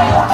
Bye.